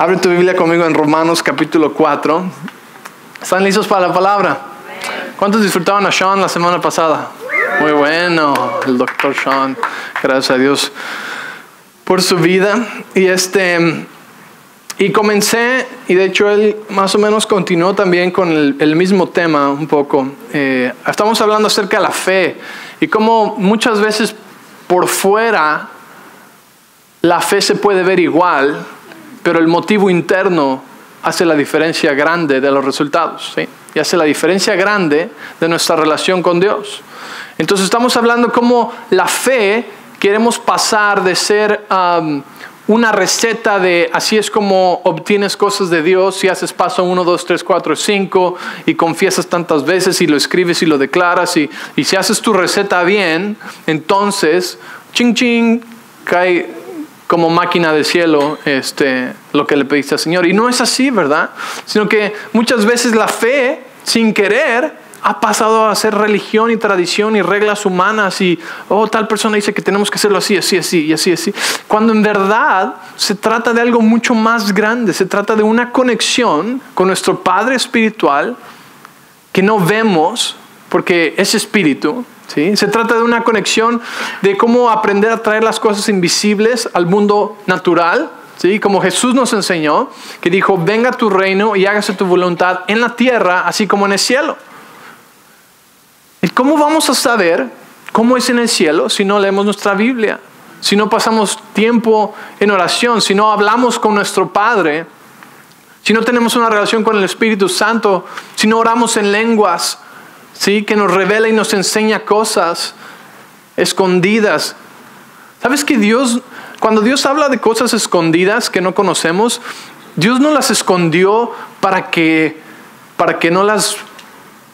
Abre tu Biblia conmigo en Romanos capítulo 4. ¿Están listos para la palabra? ¿Cuántos disfrutaban a Sean la semana pasada? Muy bueno, el doctor Sean. Gracias a Dios por su vida. Y este. Y comencé, y de hecho él más o menos continuó también con el, mismo tema un poco. Eh, estamos hablando acerca de la fe y cómo muchas veces por fuera la fe se puede ver igual, pero el motivo interno hace la diferencia grande de los resultados, ¿sí? y hace la diferencia grande de nuestra relación con Dios. Entonces estamos hablando cómo la fe queremos pasar de ser una receta de así es como obtienes cosas de Dios, si haces paso 1, 2, 3, 4, 5 y confiesas tantas veces y lo escribes y lo declaras y, y si haces tu receta bien, entonces, ching ching, cae como máquina de cielo este, lo que le pediste al Señor. Y no es así, ¿verdad? Sino que muchas veces la fe, sin querer, ha pasado a ser religión y tradición y reglas humanas y, oh, tal persona dice que tenemos que hacerlo así, así, así y así, así. Cuando en verdad se trata de algo mucho más grande, se trata de una conexión con nuestro Padre Espiritual que no vemos porque es espíritu, se trata de una conexión de cómo aprender a traer las cosas invisibles al mundo natural, ¿sí? como Jesús nos enseñó, que dijo, venga tu reino y hágase tu voluntad en la tierra, así como en el cielo. ¿Y cómo vamos a saber cómo es en el cielo si no leemos nuestra Biblia? Si no pasamos tiempo en oración, si no hablamos con nuestro Padre, si no tenemos una relación con el Espíritu Santo, si no oramos en lenguas, ¿sí? que nos revela y nos enseña cosas escondidas. ¿Sabes que Dios, cuando Dios habla de cosas escondidas que no conocemos, Dios no las escondió para que, para que no las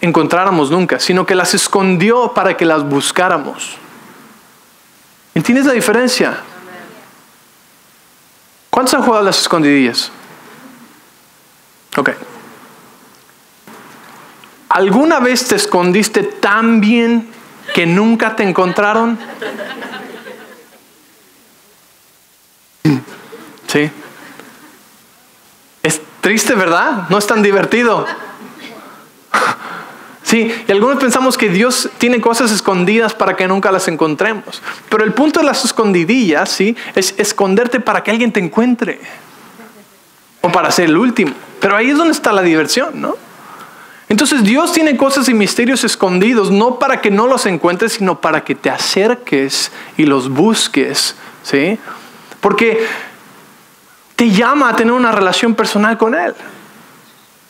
encontráramos nunca, sino que las escondió para que las buscáramos. ¿Entiendes la diferencia? ¿Cuántos han jugado las escondidillas? Ok. ¿Alguna vez te escondiste tan bien que nunca te encontraron? Sí. Es triste, ¿verdad? No es tan divertido. Sí, y algunos pensamos que Dios tiene cosas escondidas para que nunca las encontremos. Pero el punto de las escondidillas, ¿sí? Es esconderte para que alguien te encuentre. O para ser el último. Pero ahí es donde está la diversión, ¿no? Entonces Dios tiene cosas y misterios escondidos, no para que no los encuentres, sino para que te acerques y los busques, ¿sí? Porque te llama a tener una relación personal con Él,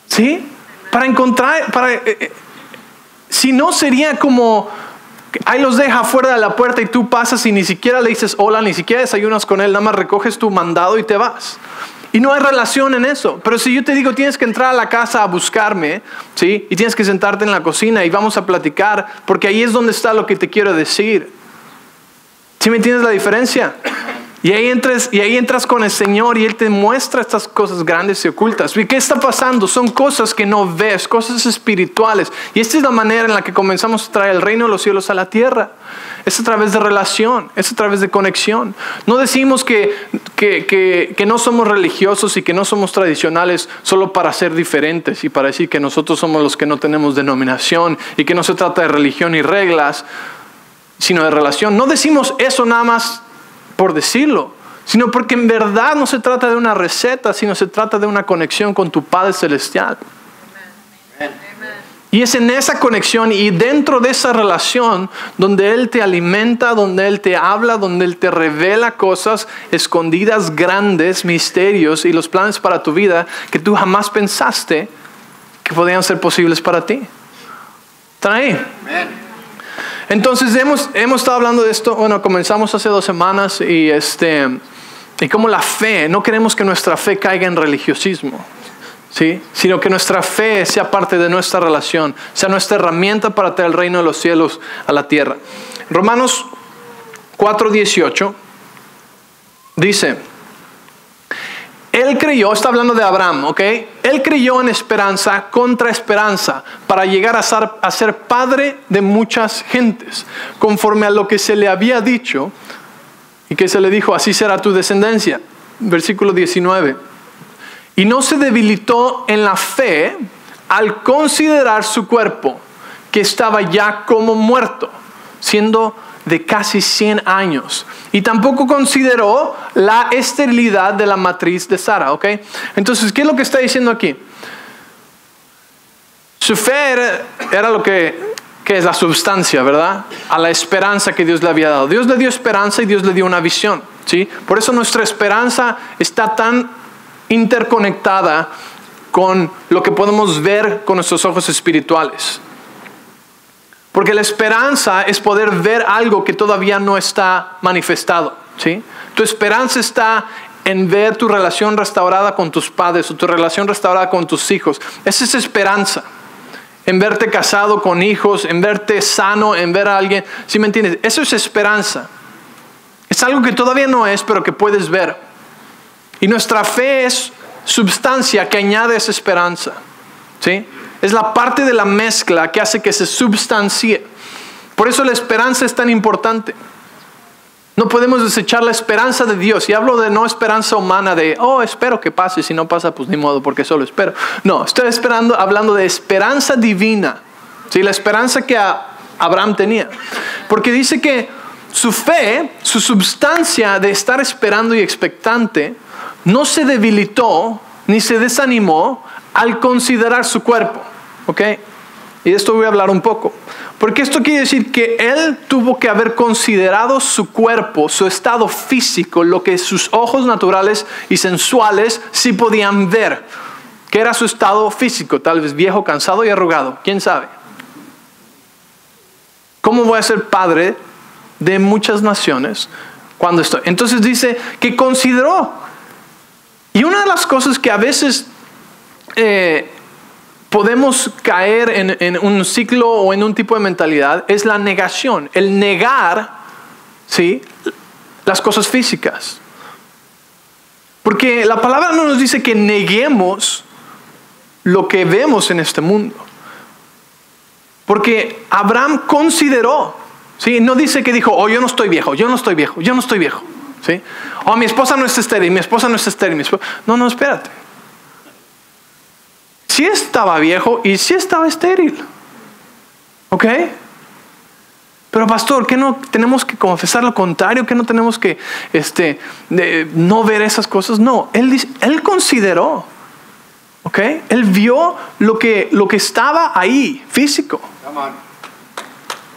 ¿sí? Para encontrar, para, eh, eh, si no sería como, ahí los deja fuera de la puerta y tú pasas y ni siquiera le dices hola, ni siquiera desayunas con Él, nada más recoges tu mandado y te vas. Y no hay relación en eso. Pero si yo te digo, tienes que entrar a la casa a buscarme, ¿sí? Y tienes que sentarte en la cocina y vamos a platicar, porque ahí es donde está lo que te quiero decir. ¿Sí me entiendes la diferencia? Y ahí, entras, y ahí entras con el Señor y Él te muestra estas cosas grandes y ocultas. ¿Y qué está pasando? Son cosas que no ves, cosas espirituales. Y esta es la manera en la que comenzamos a traer el reino de los cielos a la tierra. Es a través de relación, es a través de conexión. No decimos que, que, que no somos religiosos y que no somos tradicionales solo para ser diferentes y para decir que nosotros somos los que no tenemos denominación y que no se trata de religión y reglas, sino de relación. No decimos eso nada más por decirlo, sino porque en verdad no se trata de una receta, sino se trata de una conexión con tu Padre Celestial. Y es en esa conexión y dentro de esa relación donde Él te alimenta, donde Él te habla, donde Él te revela cosas escondidas, grandes, misterios y los planes para tu vida que tú jamás pensaste que podían ser posibles para ti. ¿Están ahí? Entonces hemos, hemos estado hablando de esto, bueno, comenzamos hace dos semanas y, este, y como la fe, no queremos que nuestra fe caiga en religiosismo. ¿Sí? sino que nuestra fe sea parte de nuestra relación, sea nuestra herramienta para traer el reino de los cielos a la tierra. Romanos 4:18 dice, él creyó, está hablando de Abraham, ¿ok? Él creyó en esperanza contra esperanza para llegar a ser, a ser padre de muchas gentes, conforme a lo que se le había dicho y que se le dijo, así será tu descendencia. Versículo 19. y no se debilitó en la fe al considerar su cuerpo, que estaba ya como muerto, siendo de casi 100 años. Y tampoco consideró la esterilidad de la matriz de Sara, ¿ok? Entonces, ¿qué es lo que está diciendo aquí? Su fe era, lo que, que es la sustancia, ¿verdad? A la esperanza que Dios le había dado. Dios le dio esperanza y Dios le dio una visión, ¿sí? Por eso nuestra esperanza está tan interconectada con lo que podemos ver con nuestros ojos espirituales. Porque la esperanza es poder ver algo que todavía no está manifestado. ¿sí? Tu esperanza está en ver tu relación restaurada con tus padres o tu relación restaurada con tus hijos. Esa es esperanza. En verte casado con hijos, en verte sano, en ver a alguien. ¿Sí me entiendes? Eso es esperanza. Es algo que todavía no es, pero que puedes ver. Y nuestra fe es substancia que añade esa esperanza. ¿Sí? Es la parte de la mezcla que hace que se substancie. Por eso la esperanza es tan importante. No podemos desechar la esperanza de Dios. Y hablo de no esperanza humana de, oh, espero que pase. Si no pasa, pues ni modo, porque solo espero. No, estoy esperando, hablando de esperanza divina. ¿Sí? La esperanza que Abraham tenía. Porque dice que su fe, su substancia de estar esperando y expectante, no se debilitó ni se desanimó al considerar su cuerpo. ¿Ok? Y de esto voy a hablar un poco. Porque esto quiere decir que él tuvo que haber considerado su cuerpo, su estado físico, lo que sus ojos naturales y sensuales sí podían ver. Que era su estado físico, tal vez viejo, cansado y arrugado. ¿Quién sabe? ¿Cómo voy a ser padre de muchas naciones cuando estoy? Entonces dice que consideró y una de las cosas que a veces eh, podemos caer en, un ciclo o en un tipo de mentalidad es la negación, el negar ¿sí? las cosas físicas. Porque la palabra no nos dice que neguemos lo que vemos en este mundo. Porque Abraham consideró, ¿sí? no dice que dijo, oh, yo no estoy viejo, yo no estoy viejo, yo no estoy viejo. ¿sí? Oh, mi esposa no es estéril, mi esposa no es estéril. No, no, espérate. Sí estaba viejo y sí estaba estéril. ¿Ok? Pero pastor, ¿qué no tenemos que confesar lo contrario? ¿Qué no tenemos que este, no ver esas cosas? No, él, él consideró. ¿Ok? Él vio lo que, lo que estaba ahí, físico.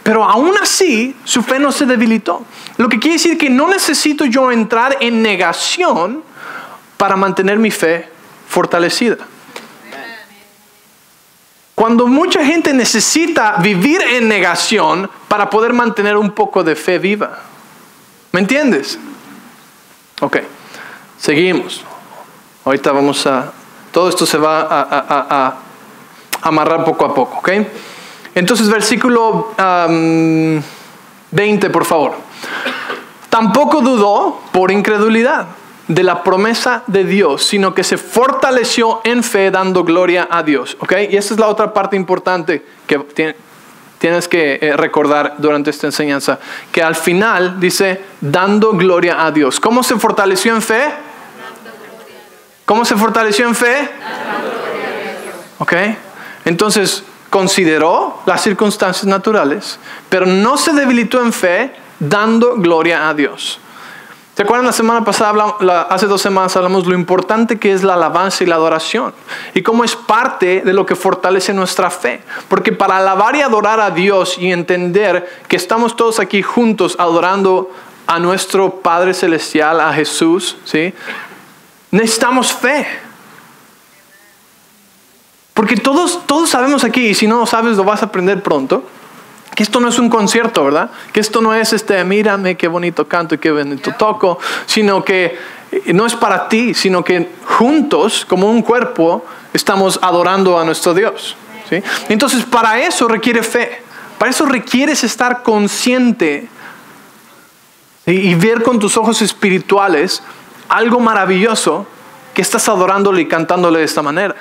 Pero aún así, su fe no se debilitó. Lo que quiere decir que no necesito yo entrar en negación para mantener mi fe fortalecida. Cuando mucha gente necesita vivir en negación para poder mantener un poco de fe viva. ¿Me entiendes? Ok, seguimos. Ahorita vamos a... Todo esto se va a, amarrar poco a poco, ¿ok? Entonces, versículo 20, por favor. Tampoco dudó por incredulidad de la promesa de Dios, sino que se fortaleció en fe dando gloria a Dios. ¿ok? Y esa es la otra parte importante que tienes que eh, recordar durante esta enseñanza, que al final dice dando gloria a Dios. ¿Cómo se fortaleció en fe? ¿Cómo se fortaleció en fe? ¿Ok? Entonces, consideró las circunstancias naturales, pero no se debilitó en fe dando gloria a Dios. ¿Se acuerdan la semana pasada, hace dos semanas hablamos lo importante que es la alabanza y la adoración y cómo es parte de lo que fortalece nuestra fe? Porque para alabar y adorar a Dios y entender que estamos todos aquí juntos adorando a nuestro Padre Celestial, a Jesús, ¿sí? necesitamos fe. Porque todos, todos sabemos aquí, y si no lo sabes lo vas a aprender pronto, que esto no es un concierto, ¿verdad? Que esto no es este, mírame qué bonito canto y qué bonito toco, sino que eh, no es para ti, sino que juntos, como un cuerpo, estamos adorando a nuestro Dios. ¿sí? Entonces, para eso requiere fe, para eso requieres estar consciente y ver con tus ojos espirituales algo maravilloso que estás adorándole y cantándole de esta manera.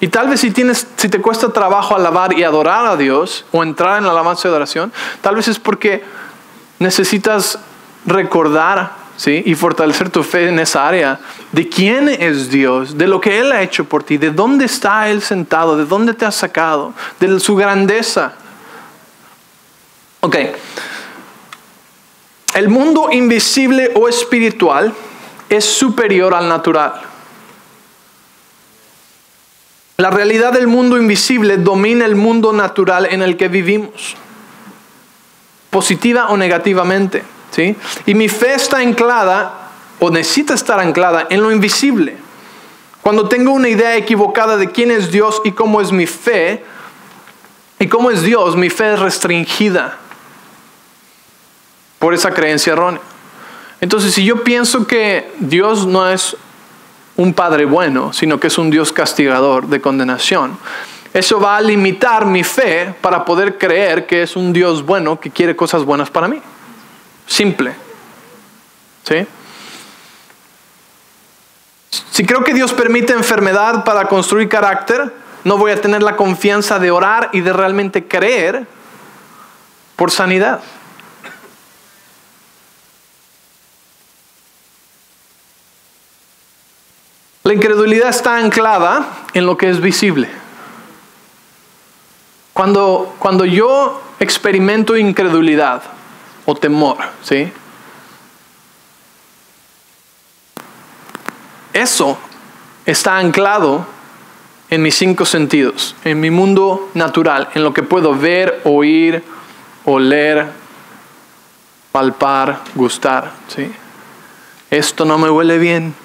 Y tal vez si, tienes, si te cuesta trabajo alabar y adorar a Dios o entrar en la alabanza y adoración, tal vez es porque necesitas recordar ¿sí? y fortalecer tu fe en esa área de quién es Dios, de lo que Él ha hecho por ti, de dónde está Él sentado, de dónde te ha sacado, de su grandeza. Ok. El mundo invisible o espiritual es superior al natural. La realidad del mundo invisible domina el mundo natural en el que vivimos, positiva o negativamente. ¿sí? Y mi fe está anclada, o necesita estar anclada, en lo invisible. Cuando tengo una idea equivocada de quién es Dios y cómo es mi fe, y cómo es Dios, mi fe es restringida por esa creencia errónea. Entonces, si yo pienso que Dios no es un Padre bueno, sino que es un Dios castigador de condenación. Eso va a limitar mi fe para poder creer que es un Dios bueno que quiere cosas buenas para mí. Simple. ¿Sí? Si creo que Dios permite enfermedad para construir carácter, no voy a tener la confianza de orar y de realmente creer por sanidad. La incredulidad está anclada en lo que es visible. Cuando, cuando yo experimento incredulidad o temor, ¿sí? Eso está anclado en mis cinco sentidos, en mi mundo natural, en lo que puedo ver, oír, oler, palpar, gustar. ¿sí? Esto no me huele bien.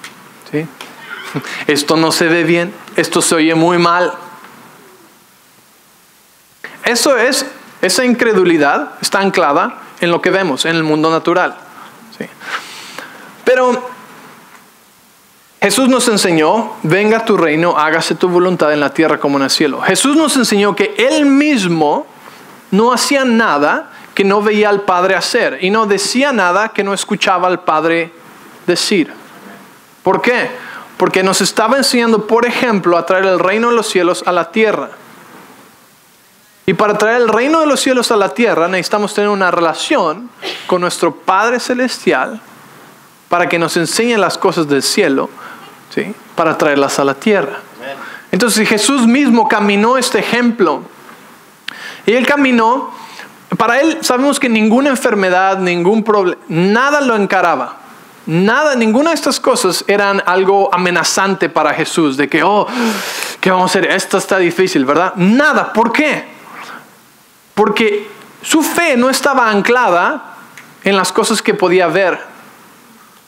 ¿Sí? esto no se ve bien, esto se oye muy mal. Eso es, esa incredulidad está anclada en lo que vemos, en el mundo natural. Pero Jesús nos enseñó, venga tu reino, hágase tu voluntad en la tierra como en el cielo. Jesús nos enseñó que Él mismo no hacía nada que no veía al Padre hacer y no decía nada que no escuchaba al Padre decir. ¿Por qué? Porque nos estaba enseñando, por ejemplo, a traer el reino de los cielos a la tierra. Y para traer el reino de los cielos a la tierra necesitamos tener una relación con nuestro Padre Celestial para que nos enseñe las cosas del cielo, ¿sí? para traerlas a la tierra. Entonces Jesús mismo caminó este ejemplo. Y él caminó, para él sabemos que ninguna enfermedad, ningún problema, nada lo encaraba. Nada, ninguna de estas cosas eran algo amenazante para Jesús, de que, oh, ¿qué vamos a hacer? Esto está difícil, ¿verdad? Nada, ¿por qué? Porque su fe no estaba anclada en las cosas que podía ver,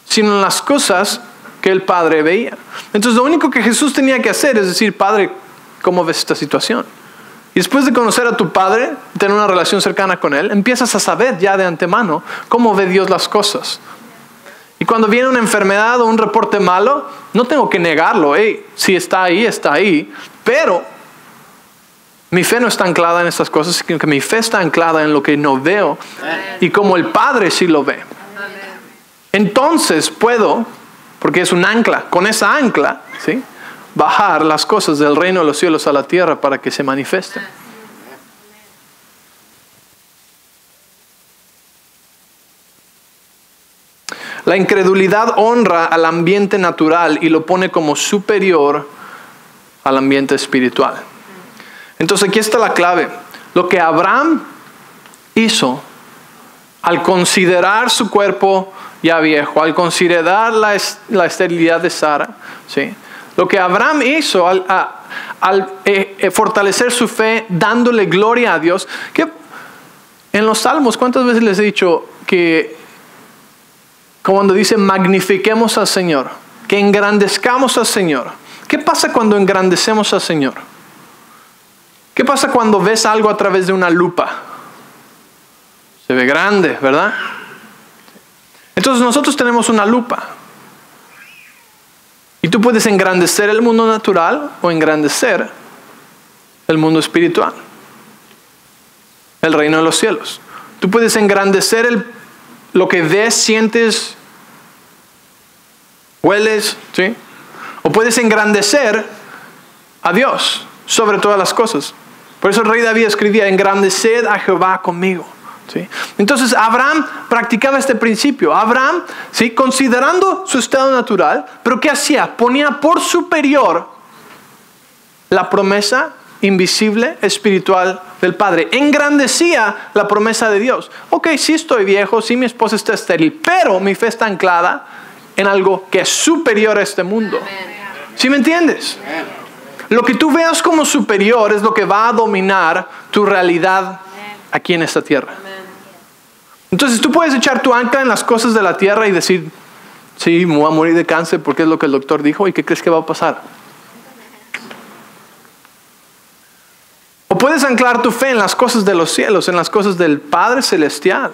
sino en las cosas que el Padre veía. Entonces lo único que Jesús tenía que hacer es decir, Padre, ¿cómo ves esta situación? Y después de conocer a tu Padre, tener una relación cercana con Él, empiezas a saber ya de antemano cómo ve Dios las cosas. Cuando viene una enfermedad o un reporte malo, no tengo que negarlo. si está ahí, está ahí. Pero mi fe no está anclada en estas cosas, sino que mi fe está anclada en lo que no veo. Y como el Padre sí lo ve. Entonces puedo, porque es un ancla, con esa ancla, ¿sí? bajar las cosas del reino de los cielos a la tierra para que se manifiesten. La incredulidad honra al ambiente natural y lo pone como superior al ambiente espiritual. Entonces aquí está la clave. Lo que Abraham hizo al considerar su cuerpo ya viejo, al considerar la, esterilidad de Sara, ¿sí? lo que Abraham hizo al, eh, eh, fortalecer su fe, dándole gloria a Dios, que en los salmos, ¿cuántas veces les he dicho que cuando dice magnifiquemos al Señor, que engrandezcamos al Señor. ¿Qué pasa cuando engrandecemos al Señor? ¿Qué pasa cuando ves algo a través de una lupa? Se ve grande, ¿verdad? Entonces nosotros tenemos una lupa. Y tú puedes engrandecer el mundo natural o engrandecer el mundo espiritual. El reino de los cielos. Tú puedes engrandecer lo que ves, sientes, hueles, ¿sí? O puedes engrandecer a Dios sobre todas las cosas. Por eso el rey David escribía, engrandeced a Jehová conmigo. ¿sí? Entonces Abraham practicaba este principio. Abraham, ¿sí? considerando su estado natural, pero ¿qué hacía? Ponía por superior la promesa invisible, espiritual del Padre. Engrandecía la promesa de Dios. Ok, sí estoy viejo, sí mi esposa está estéril, pero mi fe está anclada en algo que es superior a este mundo. ¿Sí me entiendes? Lo que tú veas como superior es lo que va a dominar tu realidad aquí en esta tierra. Entonces tú puedes echar tu ancla en las cosas de la tierra y decir, sí, me voy a morir de cáncer porque es lo que el doctor dijo y qué crees que va a pasar. O puedes anclar tu fe en las cosas de los cielos, en las cosas del Padre Celestial,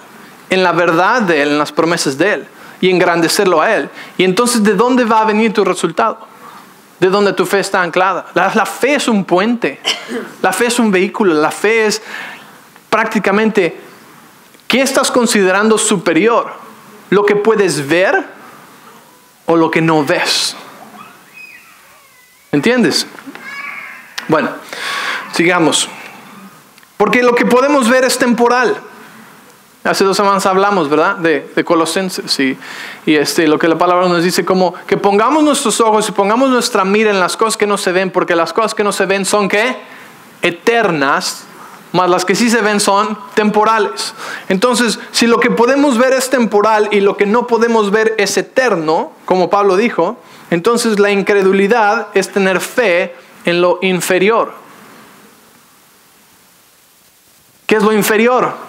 en la verdad de Él, en las promesas de Él y engrandecerlo a Él. Y entonces, ¿de dónde va a venir tu resultado? De dónde tu fe está anclada. La, la fe es un puente, la fe es un vehículo, la fe es prácticamente, ¿qué estás considerando superior? ¿Lo que puedes ver o lo que no ves? ¿Entiendes? Bueno, sigamos. Porque lo que podemos ver es temporal. Hace dos semanas hablamos, ¿verdad? De, de Colosenses y, y, este, lo que la palabra nos dice como que pongamos nuestros ojos y pongamos nuestra mira en las cosas que no se ven, porque las cosas que no se ven son ¿qué? Eternas, más las que sí se ven son temporales. Entonces, si lo que podemos ver es temporal y lo que no podemos ver es eterno, como Pablo dijo, entonces la incredulidad es tener fe en lo inferior. ¿Qué es lo inferior?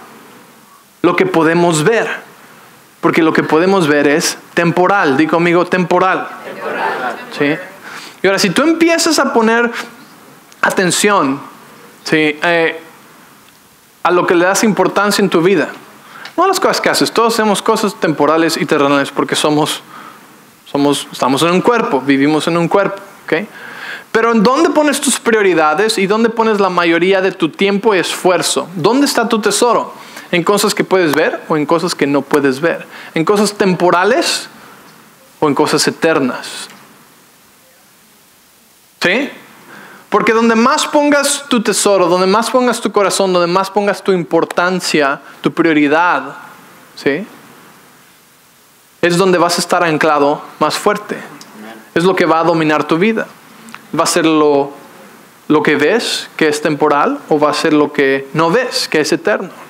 Lo que podemos ver. Porque lo que podemos ver es temporal. Digo conmigo, temporal. temporal. ¿Sí? Y ahora, si tú empiezas a poner atención ¿sí? Eh, a lo que le das importancia en tu vida, no a las cosas que haces, todos hacemos cosas temporales y terrenales porque somos, somos, estamos en un cuerpo, vivimos en un cuerpo. ¿okay? Pero ¿en dónde pones tus prioridades y dónde pones la mayoría de tu tiempo y esfuerzo? ¿Dónde está tu tesoro? ¿En cosas que puedes ver o en cosas que no puedes ver? ¿En cosas temporales o en cosas eternas? ¿Sí? Porque donde más pongas tu tesoro, donde más pongas tu corazón, donde más pongas tu importancia, tu prioridad, ¿sí? Es donde vas a estar anclado más fuerte. Es lo que va a dominar tu vida va a ser lo, lo que ves, que es temporal, o va a ser lo que no ves, que es eterno.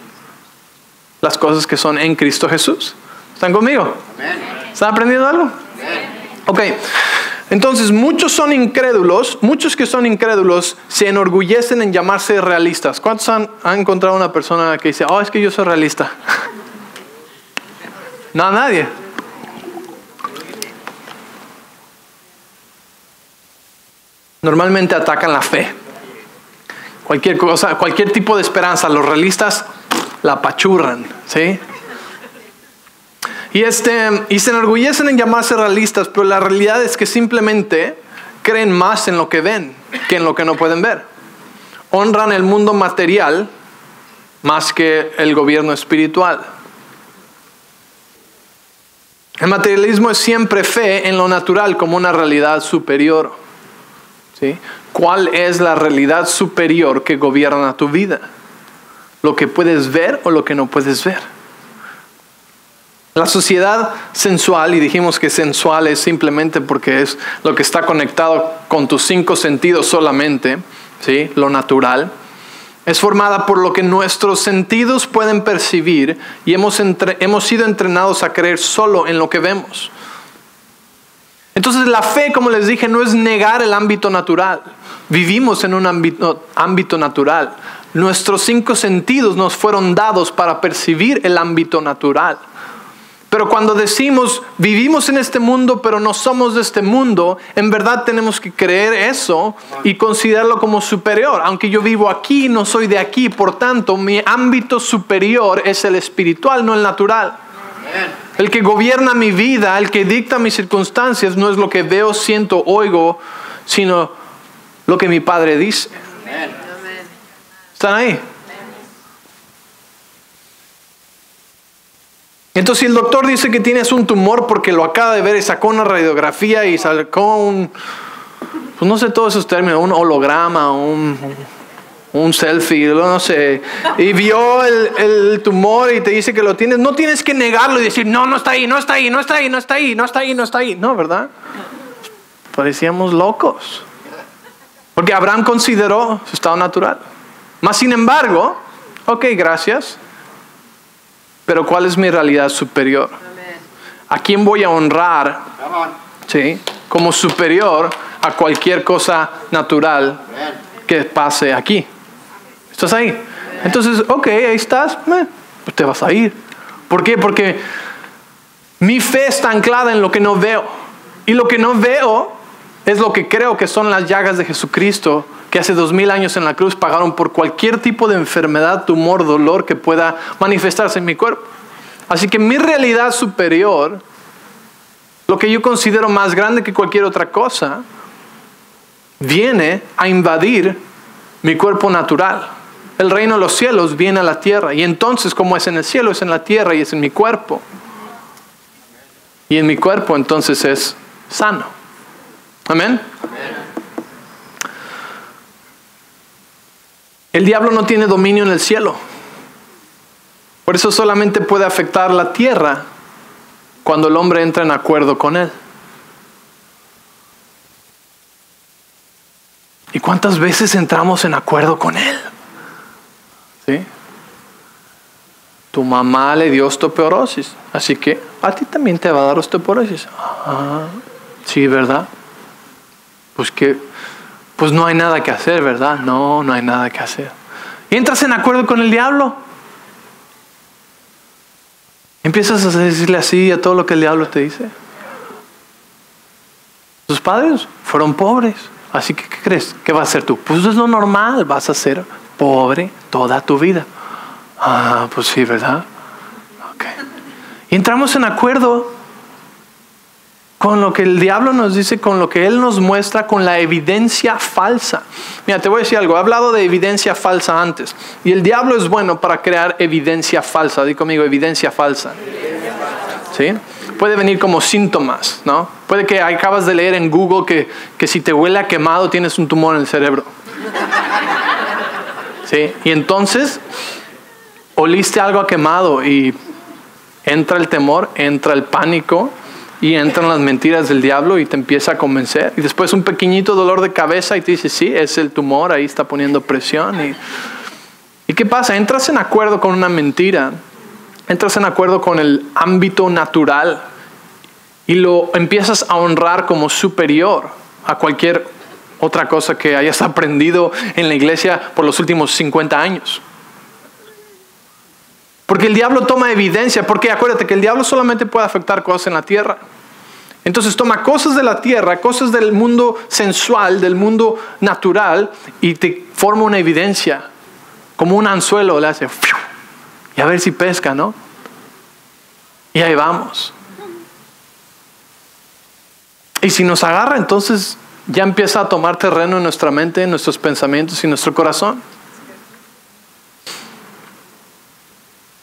Las cosas que son en Cristo Jesús. ¿Están conmigo? ¿Están aprendiendo algo? Ok. Entonces, muchos son incrédulos, muchos que son incrédulos se enorgullecen en llamarse realistas. ¿Cuántos han, han encontrado una persona que dice, oh, es que yo soy realista? no, nadie. normalmente atacan la fe. Cualquier cosa, cualquier tipo de esperanza, los realistas la pachurran, ¿sí? Y, este, y se enorgullecen en llamarse realistas, pero la realidad es que simplemente creen más en lo que ven que en lo que no pueden ver. Honran el mundo material más que el gobierno espiritual. El materialismo es siempre fe en lo natural como una realidad superior. ¿sí? ¿Cuál es la realidad superior que gobierna tu vida? ¿Lo que puedes ver o lo que no puedes ver? La sociedad sensual, y dijimos que sensual es simplemente porque es lo que está conectado con tus cinco sentidos solamente, ¿sí? lo natural, es formada por lo que nuestros sentidos pueden percibir y hemos, hemos sido entrenados a creer solo en lo que vemos. Entonces la fe, como les dije, no es negar el ámbito natural. Vivimos en un ámbito, ámbito, natural. Nuestros cinco sentidos nos fueron dados para percibir el ámbito natural. Pero cuando decimos vivimos en este mundo pero no somos de este mundo, en verdad tenemos que creer eso y considerarlo como superior. Aunque yo vivo aquí, no soy de aquí, por tanto mi ámbito superior es el espiritual, no el natural. El que gobierna mi vida, el que dicta mis circunstancias, no es lo que veo, siento, oigo, sino lo que mi Padre dice. ¿Están ahí? Entonces, si el doctor dice que tienes un tumor porque lo acaba de ver y sacó una radiografía y sacó un, pues no sé todos esos términos, un holograma, un, un selfie, no sé, y vio el, el, tumor y te dice que lo tienes, no tienes que negarlo y decir, no, no está ahí, no está ahí, no está ahí, no está ahí, no está ahí, no está ahí. No, ¿verdad? Parecíamos locos. Porque Abraham consideró su estado natural. Más sin embargo, ok, gracias, pero ¿cuál es mi realidad superior? ¿A quién voy a honrar? ¿Sí? Como superior a cualquier cosa natural que pase aquí. ¿Estás ahí? Entonces, ok, ahí estás, pues te vas a ir. ¿Por qué? Porque mi fe está anclada en lo que no veo. Y lo que no veo es lo que creo que son las llagas de Jesucristo, que hace dos mil años en la cruz pagaron por cualquier tipo de enfermedad, tumor, dolor que pueda manifestarse en mi cuerpo. Así que mi realidad superior, lo que yo considero más grande que cualquier otra cosa, viene a invadir mi cuerpo natural. El reino de los cielos viene a la tierra. Y entonces, como es en el cielo, es en la tierra y es en mi cuerpo. Y en mi cuerpo entonces es sano. Amén. El diablo no tiene dominio en el cielo. Por eso solamente puede afectar la tierra cuando el hombre entra en acuerdo con él. ¿Y cuántas veces entramos en acuerdo con él? ¿Sí? Tu mamá le dio osteoporosis, así que a ti también te va a dar osteoporosis. Ah, sí, ¿verdad? Pues que, pues no hay nada que hacer, ¿verdad? No, no hay nada que hacer. Entras en acuerdo con el diablo. Empiezas a decirle así a todo lo que el diablo te dice. Tus padres fueron pobres, así que ¿qué crees? ¿Qué vas a hacer tú? Pues es lo normal, vas a ser pobre toda tu vida. Ah, pues sí, ¿verdad? Okay. Y entramos en acuerdo con lo que el diablo nos dice, con lo que él nos muestra, con la evidencia falsa. Mira, te voy a decir algo, he hablado de evidencia falsa antes. Y el diablo es bueno para crear evidencia falsa. Di conmigo, evidencia falsa. ¿Sí? Puede venir como síntomas, ¿no? Puede que acabas de leer en Google que, que si te huele a quemado tienes un tumor en el cerebro. ¿Sí? Y entonces oliste algo a quemado y entra el temor, entra el pánico y entran las mentiras del diablo y te empieza a convencer. Y después un pequeñito dolor de cabeza y te dice, sí, es el tumor, ahí está poniendo presión. ¿Y, ¿y qué pasa? Entras en acuerdo con una mentira, entras en acuerdo con el ámbito natural y lo empiezas a honrar como superior a cualquier otra cosa que hayas aprendido en la iglesia por los últimos 50 años. Porque el diablo toma evidencia, porque acuérdate que el diablo solamente puede afectar cosas en la tierra. Entonces toma cosas de la tierra, cosas del mundo sensual, del mundo natural, y te forma una evidencia, como un anzuelo, le hace, y a ver si pesca, ¿no? Y ahí vamos. Y si nos agarra, entonces ya empieza a tomar terreno en nuestra mente, en nuestros pensamientos y en nuestro corazón.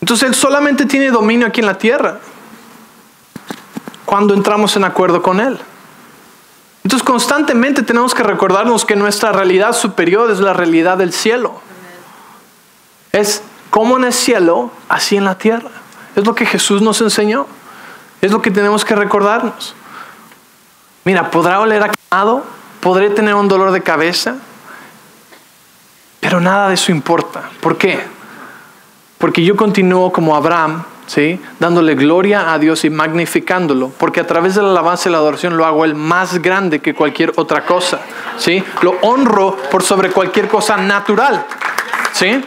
Entonces Él solamente tiene dominio aquí en la tierra cuando entramos en acuerdo con Él. Entonces constantemente tenemos que recordarnos que nuestra realidad superior es la realidad del cielo. Es como en el cielo, así en la tierra. Es lo que Jesús nos enseñó. Es lo que tenemos que recordarnos. Mira, podrá oler a quemado, podré tener un dolor de cabeza, pero nada de eso importa. ¿Por qué? Porque yo continúo como Abraham, ¿sí? dándole gloria a Dios y magnificándolo, porque a través de la alabanza y la adoración lo hago el más grande que cualquier otra cosa. ¿sí? Lo honro por sobre cualquier cosa natural. ¿sí?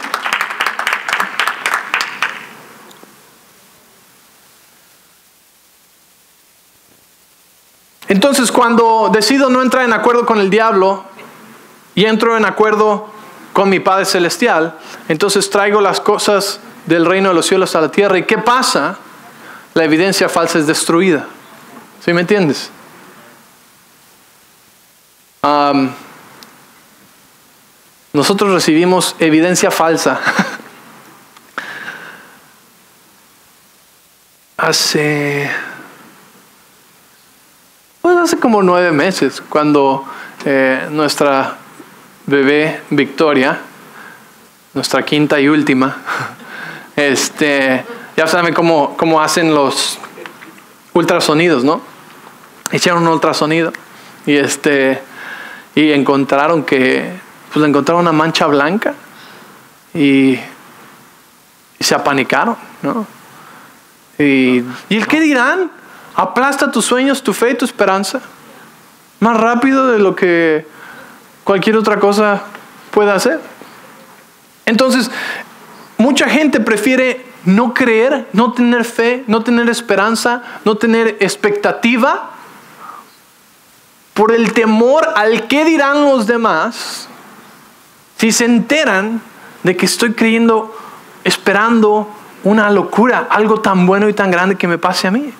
Entonces, cuando decido no entrar en acuerdo con el diablo y entro en acuerdo con mi Padre Celestial, entonces traigo las cosas del reino de los cielos a la tierra. ¿Y qué pasa? La evidencia falsa es destruida. ¿Sí me entiendes? nosotros recibimos evidencia falsa. hace, pues hace como nueve meses, cuando eh, nuestra bebé Victoria nuestra quinta y última, este, ya saben cómo, cómo hacen los ultrasonidos, ¿no? Hicieron un ultrasonido y este y encontraron que pues encontraron una mancha blanca y, y se apanicaron, ¿no? Y, ¿Y el qué dirán? Aplasta tus sueños, tu fe y tu esperanza. Más rápido de lo que cualquier otra cosa pueda hacer. Entonces, mucha gente prefiere no creer, no tener fe, no tener esperanza, no tener expectativa por el temor al que dirán los demás si se enteran de que estoy creyendo, esperando una locura, algo tan bueno y tan grande que me pase a mí.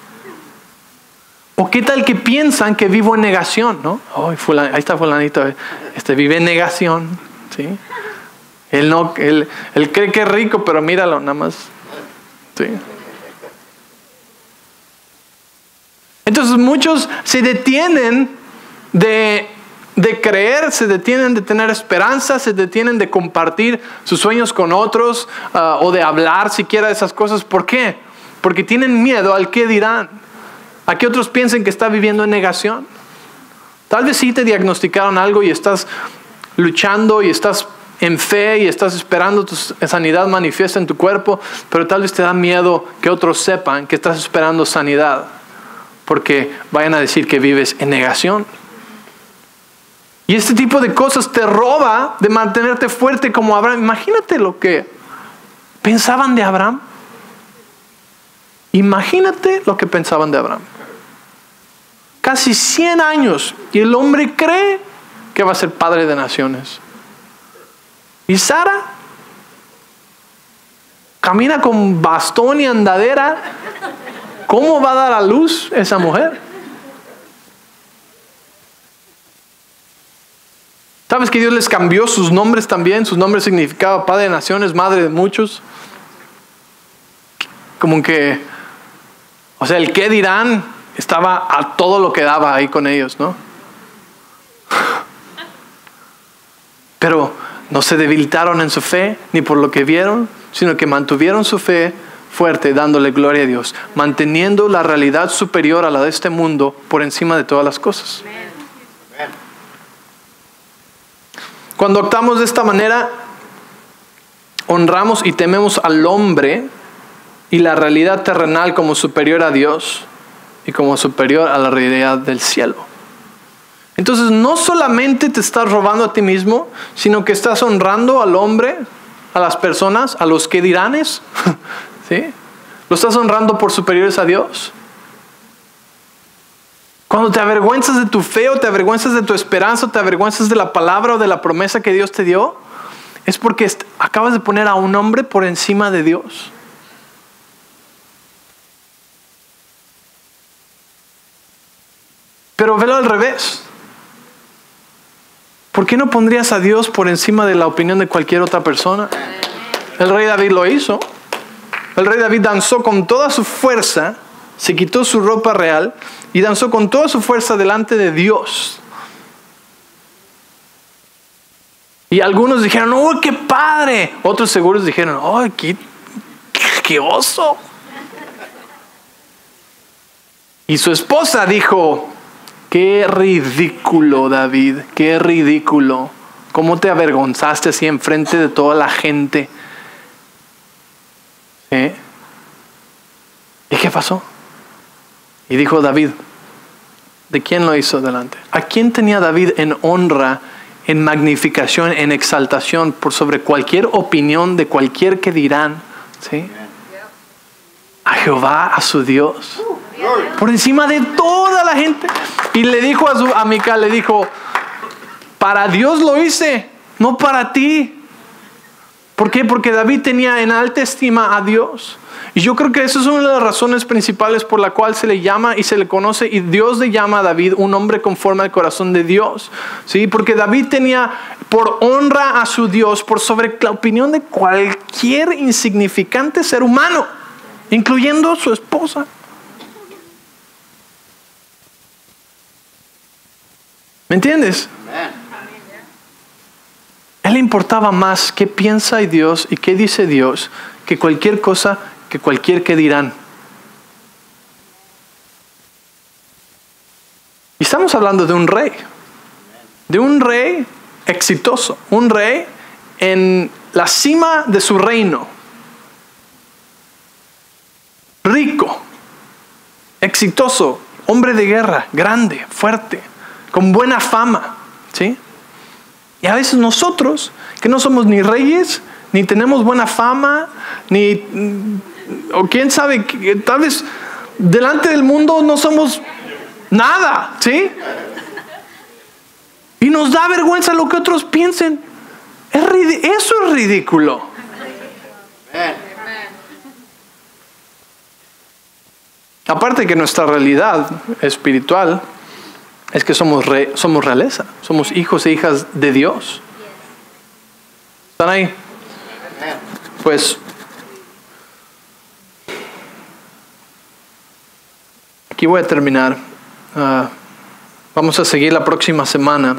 ¿O qué tal que piensan que vivo en negación? ¿no? ahí está fulanito, este vive en negación. ¿sí? Él, no, él, cree que es rico, pero míralo nada más. Entonces muchos se detienen de, creer, se detienen de tener esperanza, se detienen de compartir sus sueños con otros ah, o de hablar siquiera de esas cosas. ¿Por qué? Porque tienen miedo al que dirán. A que otros piensen que está viviendo en negación. Tal vez sí te diagnosticaron algo y estás luchando y estás en fe y estás esperando tu sanidad manifiesta en tu cuerpo, pero tal vez te da miedo que otros sepan que estás esperando sanidad, porque vayan a decir que vives en negación. Y este tipo de cosas te roba de mantenerte fuerte como Abraham. Imagínate lo que pensaban de Abraham. Imagínate lo que pensaban de Abraham casi 100 años y el hombre cree que va a ser padre de naciones. Y Sara camina con bastón y andadera. ¿Cómo va a dar a luz esa mujer? ¿Sabes que Dios les cambió sus nombres también? Sus nombres significaba Padre de Naciones, Madre de muchos. Como que, o sea, el qué dirán estaba a todo lo que daba ahí con ellos, ¿no? Pero no se debilitaron en su fe ni por lo que vieron, sino que mantuvieron su fe fuerte, dándole gloria a Dios, manteniendo la realidad superior a la de este mundo por encima de todas las cosas. Cuando actuamos de esta manera, honramos y tememos al hombre y la realidad terrenal como superior a Dios y como superior a la realidad del cielo. Entonces no solamente te estás robando a ti mismo, sino que estás honrando al hombre, a las personas, a los que diranes. ¿Sí? Lo estás honrando por superiores a Dios. Cuando te avergüenzas de tu fe o te avergüenzas de tu esperanza te avergüenzas de la palabra o de la promesa que Dios te dio, es porque acabas de poner a un hombre por encima de Dios. Pero velo al revés. ¿Por qué no pondrías a Dios por encima de la opinión de cualquier otra persona? El rey David lo hizo. El rey David danzó con toda su fuerza, se quitó su ropa real y danzó con toda su fuerza delante de Dios. Y algunos dijeron, ¡oh, qué padre! Otros seguros dijeron, ¡oh, qué, qué oso! Y su esposa dijo, Qué ridículo, David, qué ridículo. ¿Cómo te avergonzaste así enfrente de toda la gente? ¿Eh? ¿Y qué pasó? Y dijo David, ¿de quién lo hizo delante? ¿A quién tenía David en honra, en magnificación, en exaltación por sobre cualquier opinión de cualquier que dirán? ¿Sí? A Jehová, a su Dios. Por encima de toda la gente. Y le dijo a su amiga, le dijo, para Dios lo hice, no para ti. ¿Por qué? Porque David tenía en alta estima a Dios. Y yo creo que esa es una de las razones principales por la cual se le llama y se le conoce y Dios le llama a David un hombre conforme al corazón de Dios. ¿Sí? Porque David tenía por honra a su Dios por sobre la opinión de cualquier insignificante ser humano, incluyendo su esposa. ¿Me entiendes? Él le importaba más qué piensa Dios y qué dice Dios que cualquier cosa, que cualquier que dirán. Y estamos hablando de un rey, de un rey exitoso, un rey en la cima de su reino, rico, exitoso, hombre de guerra, grande, fuerte, con buena fama, ¿sí? Y a veces nosotros, que no somos ni reyes, ni tenemos buena fama, ni, o quién sabe, tal vez delante del mundo no somos nada, ¿sí? Y nos da vergüenza lo que otros piensen. eso es ridículo. Aparte que nuestra realidad espiritual es que somos, somos realeza, somos hijos e hijas de Dios. ¿Están ahí? Pues aquí voy a terminar. Ah, vamos a seguir la próxima semana.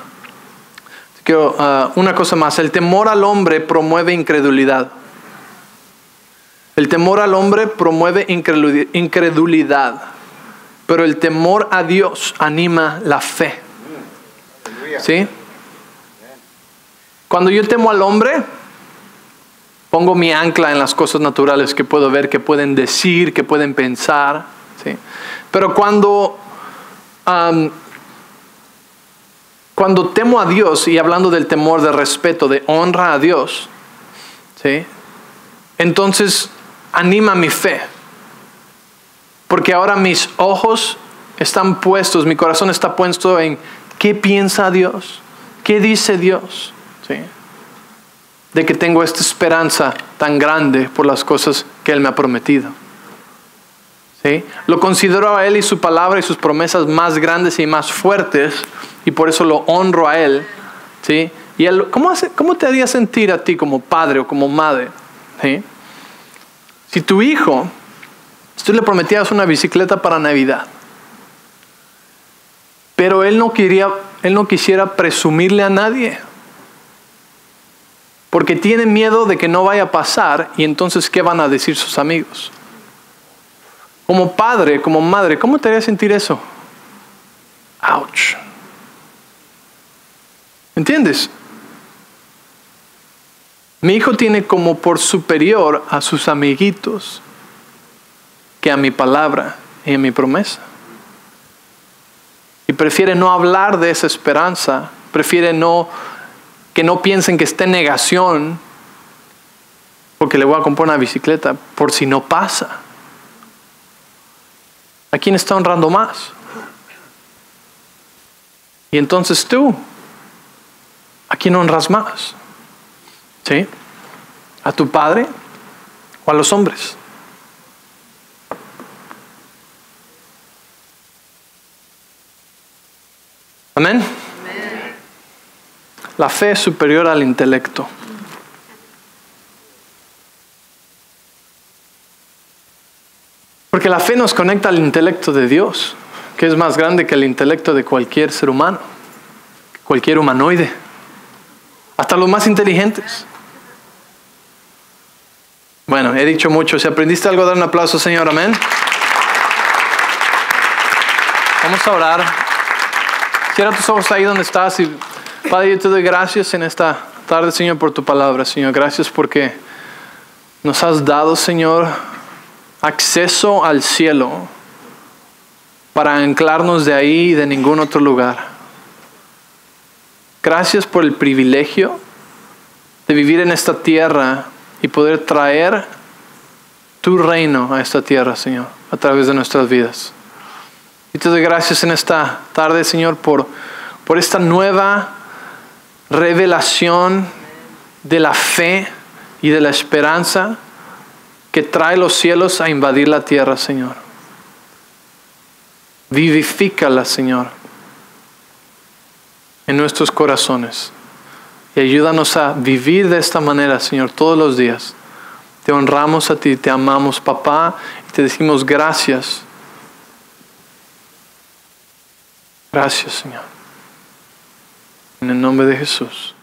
Quiero, ah, una cosa más, el temor al hombre promueve incredulidad. El temor al hombre promueve incredulidad, pero el temor a Dios anima la fe. ¿Sí? Cuando yo temo al hombre, pongo mi ancla en las cosas naturales que puedo ver, que pueden decir, que pueden pensar. ¿sí? Pero cuando, cuando temo a Dios, y hablando del temor, de respeto, de honra a Dios, ¿sí? entonces anima mi fe. Porque ahora mis ojos están puestos, mi corazón está puesto en qué piensa Dios, qué dice Dios. ¿Sí? De que tengo esta esperanza tan grande por las cosas que Él me ha prometido. ¿Sí? Lo considero a Él y su palabra y sus promesas más grandes y más fuertes y por eso lo honro a Él. ¿Sí? ¿Y él, ¿cómo, hace, ¿Cómo te haría sentir a ti como padre o como madre? ¿Sí? Si tu hijo, si tú le prometías una bicicleta para Navidad, pero él no, quería, él no quisiera presumirle a nadie, porque tiene miedo de que no vaya a pasar y entonces ¿qué van a decir sus amigos? Como padre, como madre, ¿cómo te haría sentir eso? Ouch. ¿Entiendes? Mi hijo tiene como por superior a sus amiguitos a mi palabra y a mi promesa. Y prefiere no hablar de esa esperanza, prefiere no que no piensen que esté negación porque le voy a comprar una bicicleta por si no pasa. ¿A quién está honrando más? Y entonces tú, ¿a quién honras más? ¿Sí? ¿A tu padre o a los hombres? Amén. La fe es superior al intelecto. Porque la fe nos conecta al intelecto de Dios, que es más grande que el intelecto de cualquier ser humano, cualquier humanoide, hasta los más inteligentes. Bueno, he dicho mucho. Si aprendiste algo, dar un aplauso, Señor. Amén. Vamos a orar. Cierra tus ojos ahí donde estás. Y, Padre, yo te doy gracias en esta tarde, Señor, por tu palabra, Señor. Gracias porque nos has dado, Señor, acceso al cielo para anclarnos de ahí y de ningún otro lugar. Gracias por el privilegio de vivir en esta tierra y poder traer tu reino a esta tierra, Señor, a través de nuestras vidas. Y te doy gracias en esta tarde, Señor, por, por esta nueva revelación de la fe y de la esperanza que trae los cielos a invadir la tierra, Señor. Vivifícala, Señor, en nuestros corazones. Y ayúdanos a vivir de esta manera, Señor, todos los días. Te honramos a ti, te amamos, papá, y te decimos gracias. Gracias, Señor. En el nombre de Jesús.